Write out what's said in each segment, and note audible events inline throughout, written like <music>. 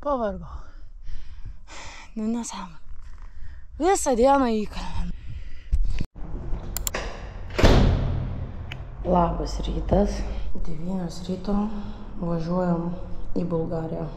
Pavargau. Nu, nesąmonė. Visą dieną įkalėm. Labas rytas. 9 ryto važiuojam į Bulgariją.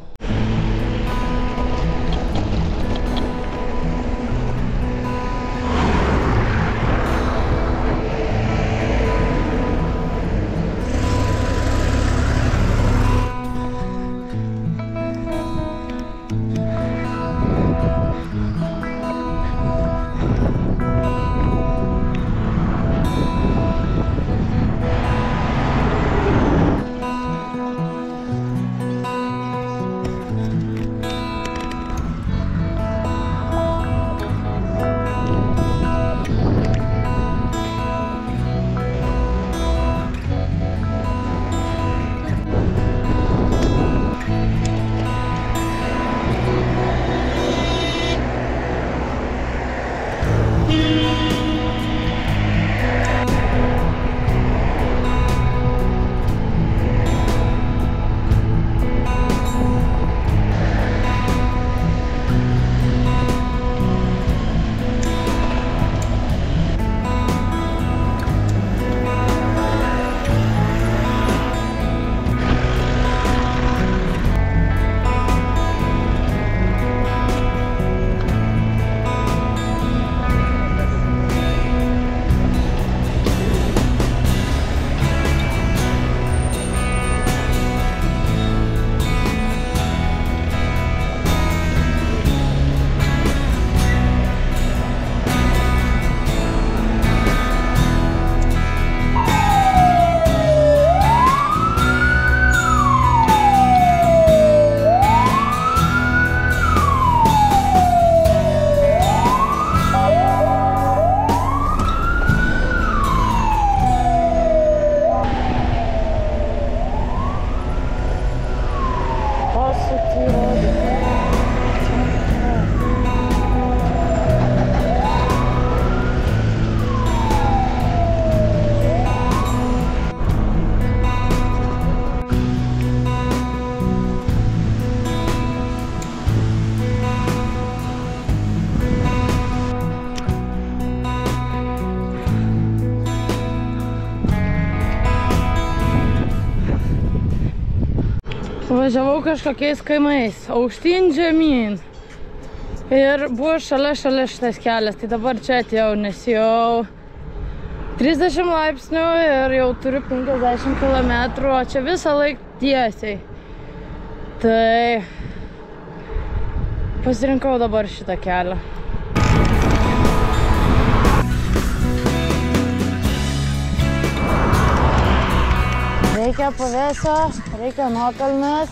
Važiavau kažkokiais kaimais, aukštyn žemyn. Ir buvo šalia šalia šitas kelias, tai dabar čia atėjau, nes jau 30 laipsnių ir jau turiu 50 km, o čia visą laiką tiesiai. Tai pasirinkau dabar šitą kelią. Reikia pavėsio, reikia nuokalnės.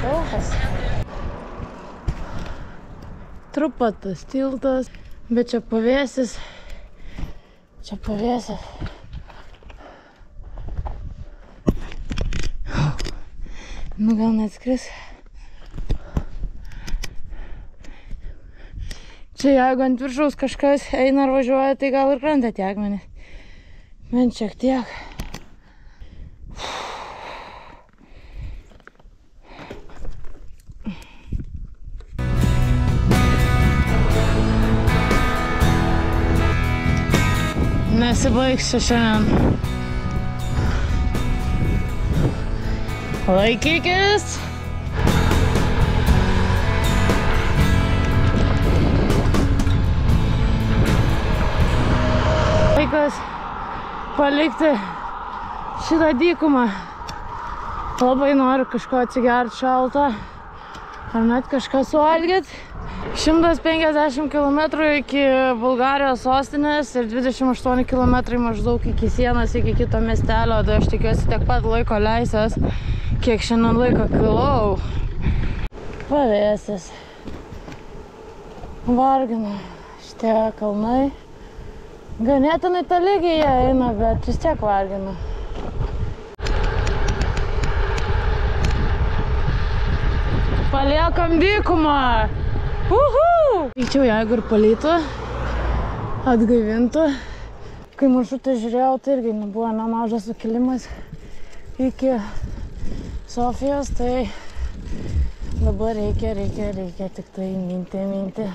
Tiltas. Trupatas tiltas, bet čia pavėsis. Čia pavėsis. Nu gal neatskris. Čia jeigu ant viršaus kažkas eina ar važiuoja, tai gal ir krenta tie akmenys. Bent šiek tiek. Nesibaigs čia šiandien. Laikykis. Laikas palikti šitą dykumą. Labai noriu kažko atsigerti šaltą ar net kažką suvalgyti. 150 km iki Bulgarijos sostinės ir 28 km maždaug iki sienos, iki kito miestelio. Tai aš tikiuosi tiek pat laiko leisiuos, kiek šiandien laiko kilau. Pavėsis. Vargina šitie kalnai. Ganėtinai tolygiai jie eina, bet vis tiek vargina. Paliekam dykumą. Uhu! Vykčiau, jeigu ir palytų, atgaivintų. Kai maršrutą žiūrėjau, tai irgi nebuvo nemažas sukilimas iki Sofijos, tai dabar reikia, reikia, reikia tik tai minti, minti.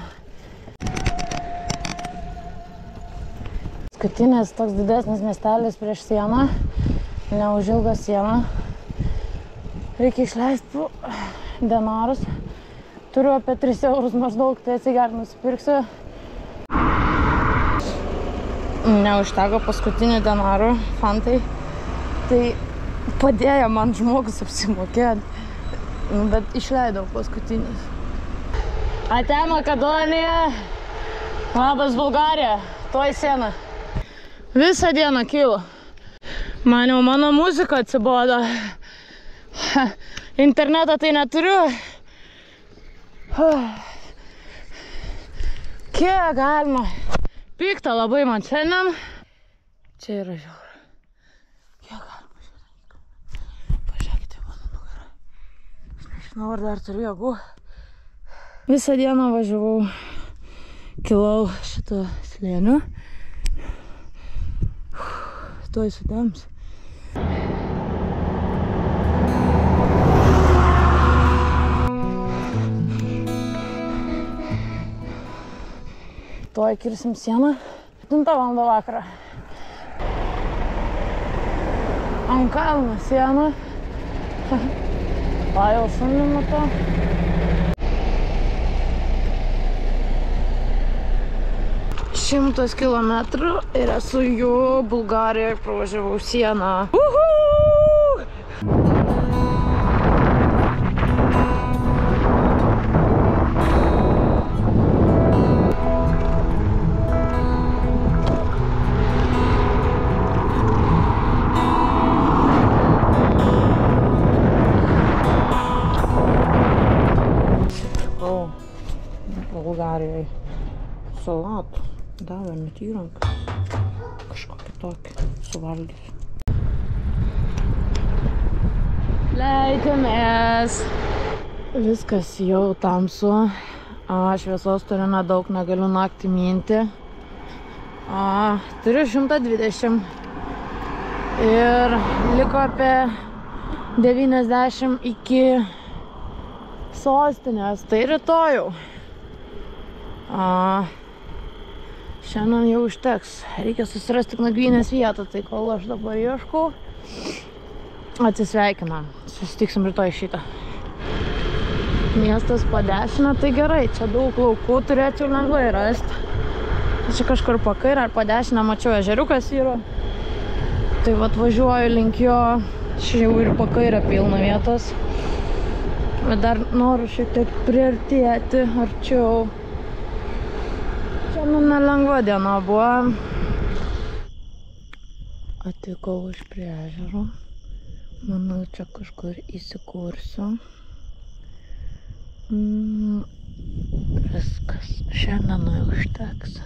Skutinės toks didesnis miestelis prieš sieną, neužilgo sieną. Reikia išleisti denarus. Turiu apie 3 eurus maždaug, tai atsigerti nusipirksiu. Neužteko paskutinių denarų, fantai. Tai padėjo man žmogus apsimokėti. Nu, bet išleidau paskutinis. Ate Makedonija. Labas Bulgarija. Toj siena. Visą dieną kilo. Man jau mano muzika atsibodo. Internetą tai neturiu. Kiek galima. Pikta labai man šiandien. Čia yra žiaura. Kiek galima šiandien. Pažiūrėkite mano nugarą. Aš nežinau, ar dar turiu jėgų. Visą dieną važiavau. Kilau šitą slėnių. Tuoj sutems. Tuoj kirsim sieną. 7 val. vakarą. Ant kalno siena. <laughs> Va, jau šunį matau. Šimtas kilometrų ir esu jau Bulgarijoje pravažiavau sieną. Uhu! Bulgarijoje salatų. Davė net įranką. Kažkokį tokį suvalgysiu. Leidžiamės. Viskas jau tamsu. A, šviesos turiu nedaug, negaliu naktį minti. A, turiu 120. Ir liko apie 90 iki sostinės. Tai rytojau. A, Šiandien jau užteks. Reikia susirasti nakvynės vietą, tai kol aš dabar ieškau. Atsisveikinam. Susitiksim rytoj šitą. Miestas padešina, tai gerai. Čia daug laukų turėčiau lengvai rasti. Čia kažkur pakairą ar padešinę mačiau ežeriukas yra. Tai vat važiuoju link jo. Čia jau ir pakairę pilna vietos. Bet dar noriu šiek tiek priartėti arčiau. Čia nu nelengva diena buvo. Atvykau iš prie ežero. Manau, čia kažkur įsikursiu. Mm, viskas. Šiandienai užteks.